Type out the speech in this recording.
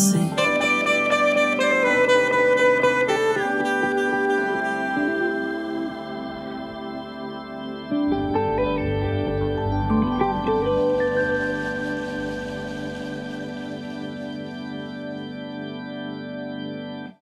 see.